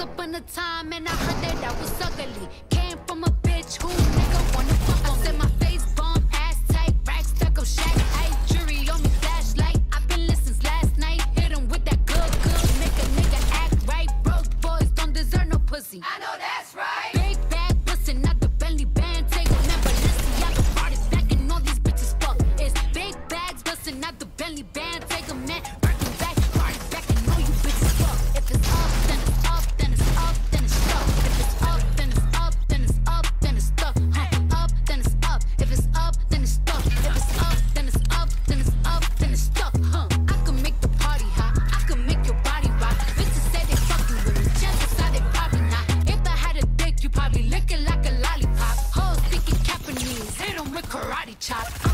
Once upon a time, and I heard that I was ugly. Came from a bitch who chop.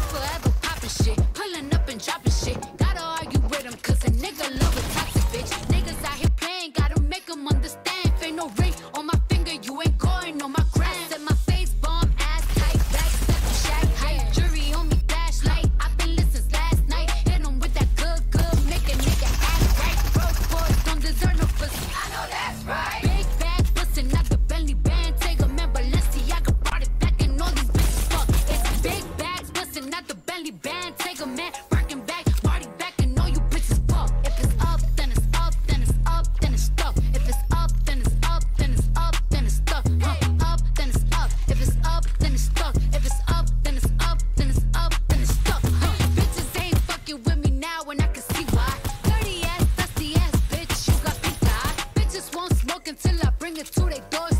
Out band. Take a man, working back, body back, and all you bitches fuck. If it's up, then it's up, then it's up, then it's stuck. If it's up, then it's up, then it's up, then it's stuck. Huh? Up, then it's up. If it's up, then it's stuck. If it's up, then it's up, then it's up, then it's stuck. Huh? Bitches ain't fucking with me now, and I can see why. Dirty ass, dusty ass bitch, you got pink eye. Bitches won't smoke until I bring it to their doorstep.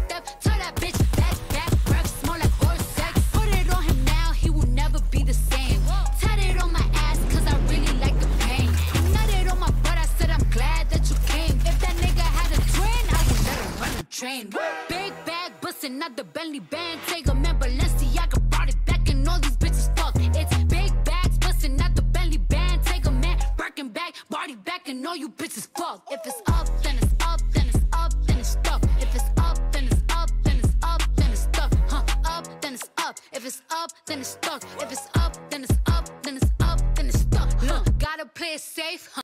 Train. Big bag bustin' out the belly band. Take a man, Balenciaga brought it back, and all these bitches fuck. It's big bags bustin' out the belly band. Take a man, Birkin back, body back, and all you bitches fuck. If it's up, then it's up, then it's up, then it's stuck. If it's up, then it's up, then it's up, then it's stuck. Huh? Up, then it's up. If it's up, then it's stuck. If it's up, then it's up, then it's up, then it's stuck. Huh? Gotta play it safe. Huh?